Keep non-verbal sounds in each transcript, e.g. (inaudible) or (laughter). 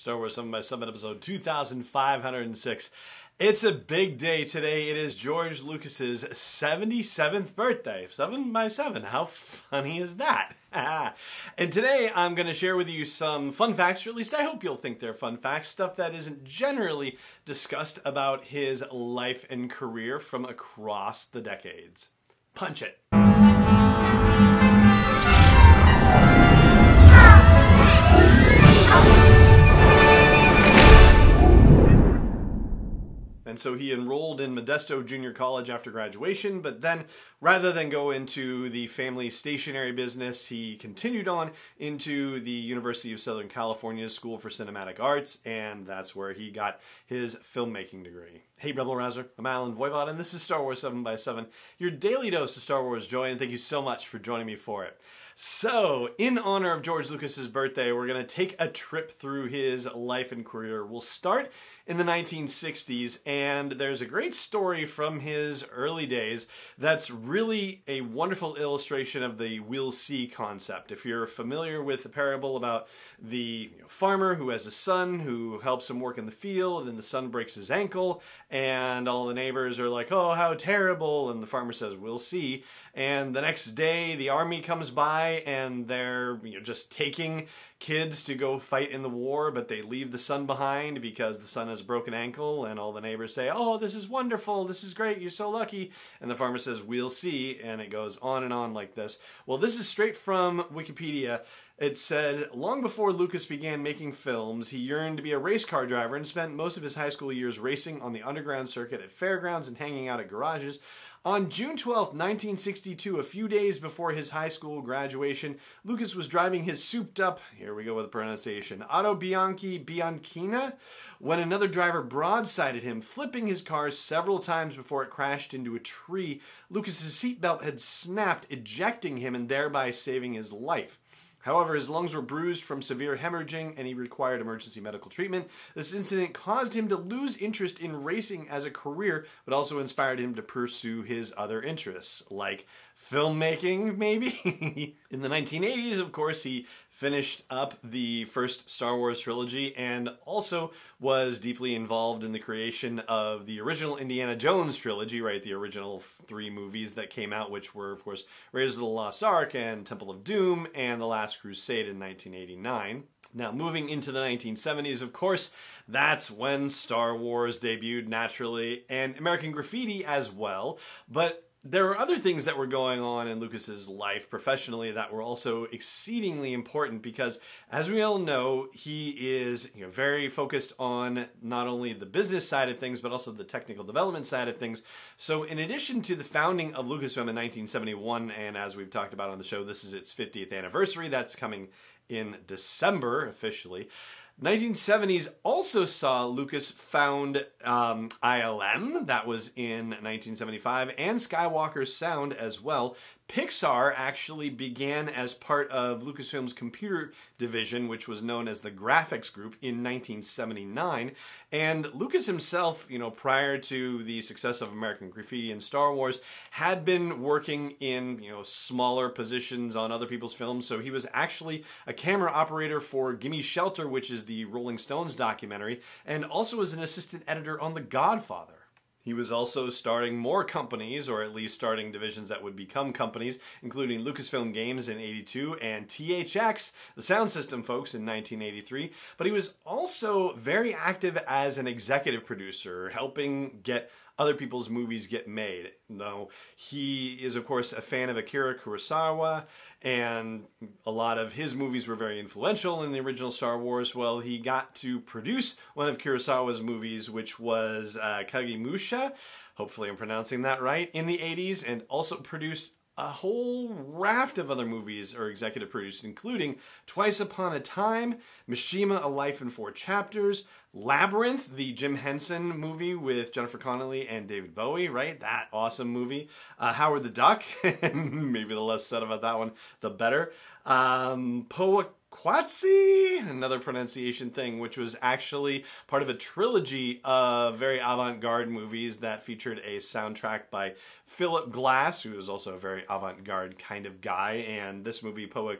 Star Wars 7 by 7 episode 2506. It's a big day today. It is George Lucas's 77th birthday. 7 by 7. How funny is that? (laughs) and today I'm going to share with you some fun facts, or at least I hope you'll think they're fun facts, stuff that isn't generally discussed about his life and career from across the decades. Punch it. And so he enrolled in Modesto Junior College after graduation, but then rather than go into the family stationery business, he continued on into the University of Southern California's School for Cinematic Arts, and that's where he got his filmmaking degree. Hey, Rebel Rouser, I'm Allen Voivod, and this is Star Wars 7 by 7 your daily dose of Star Wars joy, and thank you so much for joining me for it. So, in honor of George Lucas's birthday, we're going to take a trip through his life and career. We'll start in the 1960s, and there's a great story from his early days that's really a wonderful illustration of the we'll see concept. If you're familiar with the parable about the you know, farmer who has a son who helps him work in the field, and the son breaks his ankle, and all the neighbors are like, oh, how terrible, and the farmer says, we'll see. And the next day, the army comes by and they're you know, just taking kids to go fight in the war, but they leave the son behind because the son has a broken ankle, and all the neighbors say, Oh, this is wonderful, this is great, you're so lucky. And the farmer says, We'll see, and it goes on and on like this. Well, this is straight from Wikipedia. It said, long before Lucas began making films, he yearned to be a race car driver and spent most of his high school years racing on the underground circuit at fairgrounds and hanging out at garages. On June 12, 1962, a few days before his high school graduation, Lucas was driving his souped up, here we go with the pronunciation, Autobianchi Bianchina, when another driver broadsided him, flipping his car several times before it crashed into a tree. Lucas's seatbelt had snapped, ejecting him and thereby saving his life. However, his lungs were bruised from severe hemorrhaging and he required emergency medical treatment. This incident caused him to lose interest in racing as a career, but also inspired him to pursue his other interests, like filmmaking, maybe. (laughs) in the 1980s, of course, he finished up the first Star Wars trilogy and also was deeply involved in the creation of the original Indiana Jones trilogy, right? The original three movies that came out, which were, of course, Raiders of the Lost Ark and Temple of Doom and The Last Crusade in 1989. Now, moving into the 1970s, of course, that's when Star Wars debuted naturally, and American Graffiti as well. But there were other things that were going on in Lucas's life professionally that were also exceedingly important because as we all know he is you know very focused on not only the business side of things but also the technical development side of things. So in addition to the founding of Lucasfilm in 1971 and as we've talked about on the show this is its 50th anniversary. That's coming in December officially 1970s also saw Lucas found um, ILM, that was in 1975, and Skywalker Sound as well. Pixar actually began as part of Lucasfilm's computer division, which was known as the Graphics Group, in 1979. And Lucas himself, you know, prior to the success of American Graffiti and Star Wars, had been working in, you know, smaller positions on other people's films. So he was actually a camera operator for Gimme Shelter, which is the Rolling Stones documentary, and also was an assistant editor on The Godfather. He was also starting more companies, or at least starting divisions that would become companies, including Lucasfilm Games in 82 and THX, the sound system folks, in 1983. But he was also very active as an executive producer, helping get other people's movies get made. Now, he is, of course, a fan of Akira Kurosawa, and a lot of his movies were very influential in the original Star Wars. Well, he got to produce one of Kurosawa's movies, which was uh, Kagemusha. Hopefully, I'm pronouncing that right, in the 80s, and also produced a whole raft of other movies are executive produced, including Twice Upon a Time, Mishima, A Life in Four Chapters, Labyrinth, the Jim Henson movie with Jennifer Connelly and David Bowie, right? That awesome movie. Uh, Howard the Duck, (laughs) maybe the less said about that one, the better. Um, Quatsi, another pronunciation thing, which was actually part of a trilogy of very avant-garde movies that featured a soundtrack by Philip Glass, who was also a very avant-garde kind of guy. And this movie, Poa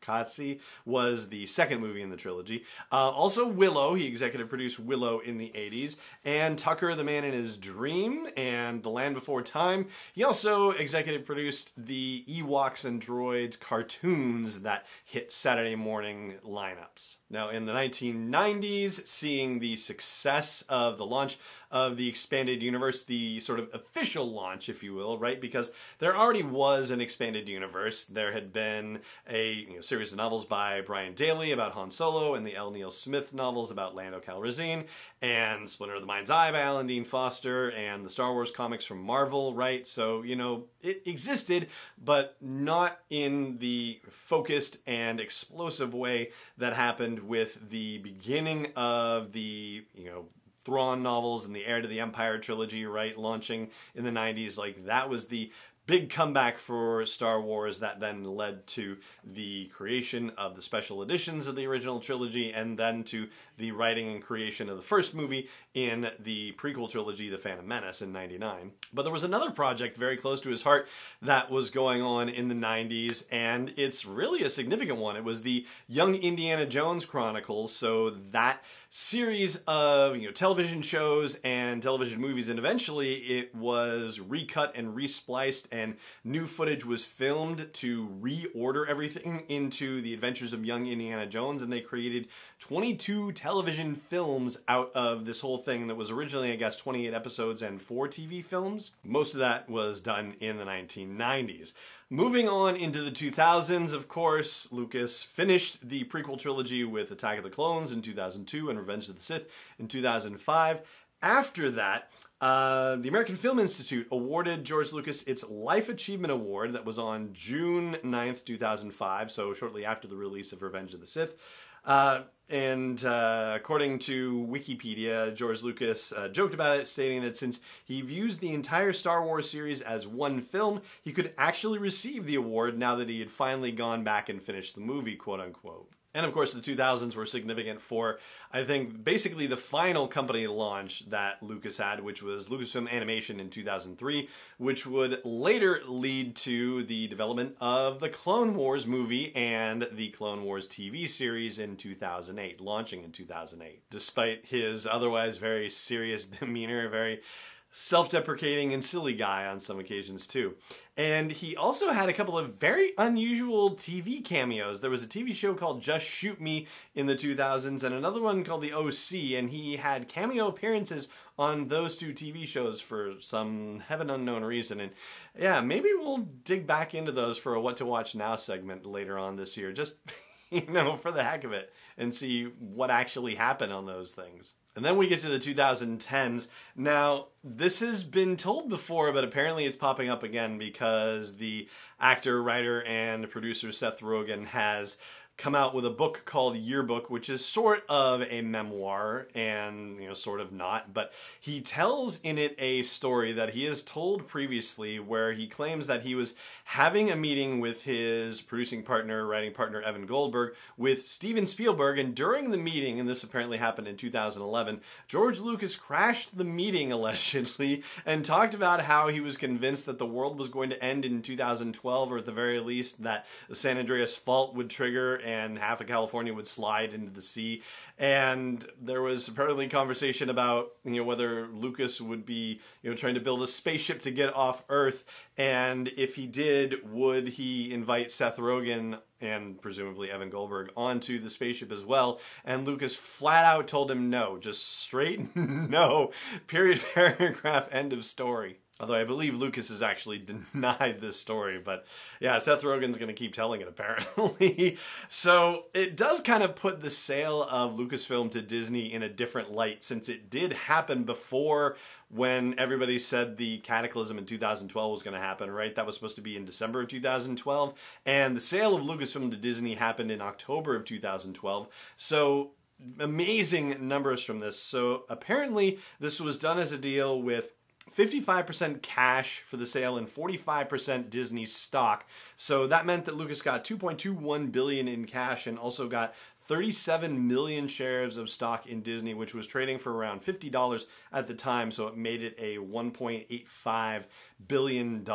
Qatsi was the second movie in the trilogy. Uh, also, Willow, he executive produced Willow in the 80s, and Tucker, the Man in His Dream, and The Land Before Time. He also executive produced the Ewoks and Droids cartoons that hit Saturday morning lineups. Now, in the 1990s, seeing the success of the launch of the expanded universe, the sort of official launch, if you will, right? Because there already was an expanded universe. There had been a you know, series of novels by Brian Daley about Han Solo and the L. Neil Smith novels about Lando Calrissian and Splinter of the Mind's Eye by Alan Dean Foster and the Star Wars comics from Marvel, right? So, you know, it existed, but not in the focused and explosive way that happened with the beginning of the, you know, Thrawn novels and the Heir to the Empire trilogy, right, launching in the 90s. Like, that was the big comeback for Star Wars that then led to the creation of the special editions of the original trilogy and then to the writing and creation of the first movie in the prequel trilogy, The Phantom Menace, in 99. But there was another project very close to his heart that was going on in the 90s, and it's really a significant one. It was the Young Indiana Jones Chronicles, so that series of you know television shows and television movies and eventually it was recut and respliced and new footage was filmed to reorder everything into the adventures of young indiana jones and they created 22 television films out of this whole thing that was originally i guess 28 episodes and four tv films. Most of that was done in the 1990s Moving on into the 2000s, of course, Lucas finished the prequel trilogy with Attack of the Clones in 2002 and Revenge of the Sith in 2005. After that, uh, the American Film Institute awarded George Lucas its Life Achievement Award that was on June 9th, 2005, so shortly after the release of Revenge of the Sith. Uh, and uh, according to Wikipedia, George Lucas uh, joked about it, stating that since he views the entire Star Wars series as one film, he could actually receive the award now that he had finally gone back and finished the movie, quote unquote. And of course, the 2000s were significant for, I think, basically the final company launch that Lucas had, which was Lucasfilm Animation in 2003, which would later lead to the development of the Clone Wars movie and the Clone Wars TV series in 2008, launching in 2008. Despite his otherwise very serious (laughs) demeanor, very self-deprecating and silly guy on some occasions too. And he also had a couple of very unusual TV cameos. There was a TV show called Just Shoot Me in the 2000s and another one called The OC and he had cameo appearances on those two TV shows for some heaven unknown reason. And yeah, maybe we'll dig back into those for a What to Watch Now segment later on this year. Just, (laughs) (laughs) you know, for the heck of it and see what actually happened on those things. And then we get to the 2010s. Now, this has been told before, but apparently it's popping up again because the actor, writer, and producer Seth Rogen has come out with a book called Yearbook, which is sort of a memoir and, you know, sort of not. But he tells in it a story that he has told previously where he claims that he was having a meeting with his producing partner, writing partner Evan Goldberg, with Steven Spielberg. And during the meeting, and this apparently happened in 2011, George Lucas crashed the meeting (laughs) allegedly and talked about how he was convinced that the world was going to end in 2012, or at the very least, that the San Andreas fault would trigger and half of California would slide into the sea. And there was apparently conversation about you know whether Lucas would be you know trying to build a spaceship to get off Earth, and if he did, would he invite Seth Rogen and presumably Evan Goldberg onto the spaceship as well? And Lucas flat out told him no, just straight (laughs) no. Period. (laughs) Paragraph. End of story. Although I believe Lucas has actually (laughs) denied this story, but yeah, Seth Rogen's going to keep telling it (laughs) apparently. so it does kind of put the sale of Lucasfilm to Disney in a different light since it did happen before when everybody said the cataclysm in 2012 was going to happen, right? That was supposed to be in December of 2012. And the sale of Lucasfilm to Disney happened in October of 2012. So amazing numbers from this. So apparently this was done as a deal with 55% cash for the sale and 45% Disney stock. So that meant that Lucas got 2.21 billion in cash and also got 37 million shares of stock in Disney, which was trading for around $50 at the time. So it made it a $1.85 billion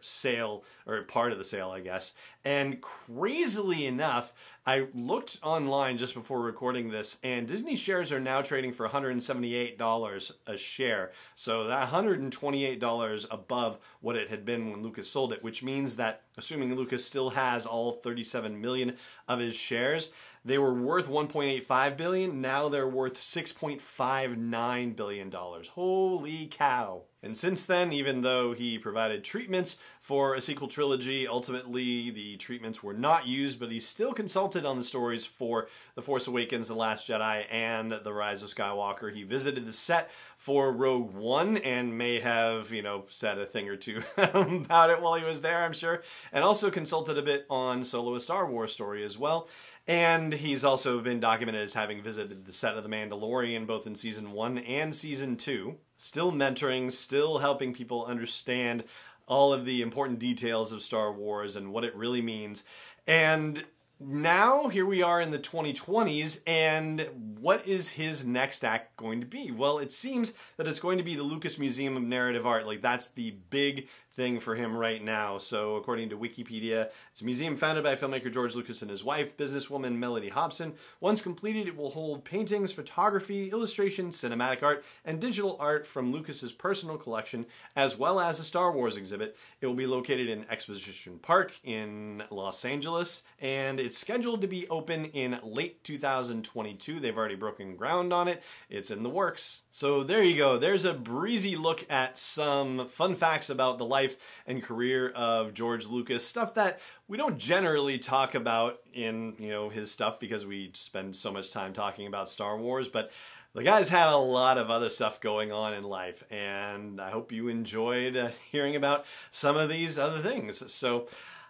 sale, or part of the sale, I guess. And crazily enough, I looked online just before recording this, and Disney shares are now trading for $178 a share. So that $128 above what it had been when Lucas sold it, which means that assuming Lucas still has all 37 million of his shares, they were worth 1.85 billion. Now they're worth 6.59 billion dollars. Holy cow. And since then, even though he provided treatments for a sequel trilogy, ultimately the treatments were not used, but he still consulted on the stories for The Force Awakens, The Last Jedi, and The Rise of Skywalker. He visited the set for Rogue One and may have, you know, said a thing or two (laughs) about it while he was there, I'm sure, and also consulted a bit on Solo a Star Wars story as well. And he's also been documented as having visited the set of The Mandalorian both in season one and season two. Still mentoring, still helping people understand all of the important details of Star Wars and what it really means. And now here we are in the 2020s and what is his next act going to be well it seems that it's going to be the lucas museum of narrative art like that's the big thing for him right now. So, according to Wikipedia, it's a museum founded by filmmaker George Lucas and his wife, businesswoman Mellody Hobson. Once completed, it will hold paintings, photography, illustration, cinematic art, and digital art from Lucas's personal collection, as well as a Star Wars exhibit. It will be located in Exposition Park in Los Angeles, and it's scheduled to be open in late 2022. They've already broken ground on it. It's in the works. So there you go. There's a breezy look at some fun facts about the life and career of George Lucas, stuff that we don't generally talk about in, you know, his stuff because we spend so much time talking about Star Wars, but the guy's had a lot of other stuff going on in life, and I hope you enjoyed hearing about some of these other things. So,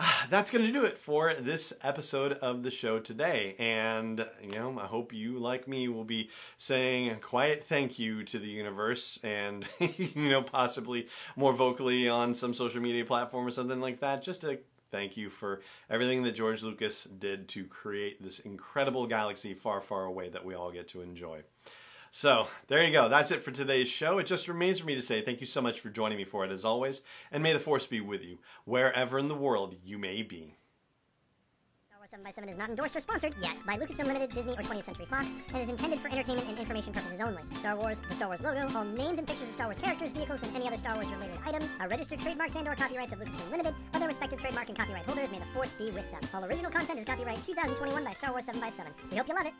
Ah, that's going to do it for this episode of the show today. And, you know, I hope you, like me, will be saying a quiet thank you to the universe and, (laughs) you know, possibly more vocally on some social media platform or something like that, just to thank you for everything that George Lucas did to create this incredible galaxy far, far away that we all get to enjoy. So there you go. That's it for today's show. It just remains for me to say thank you so much for joining me for it as always, and may the force be with you wherever in the world you may be. Star Wars 7 by 7 is not endorsed or sponsored yet by Lucasfilm Limited, Disney, or 20th Century Fox, and is intended for entertainment and information purposes only. Star Wars, the Star Wars logo, all names and pictures of Star Wars characters, vehicles, and any other Star Wars related items are registered trademarks and/or copyrights of Lucasfilm Limited, by their respective trademark and copyright holders. May the force be with them. All original content is copyright 2021 by Star Wars 7 by 7 We hope you love it.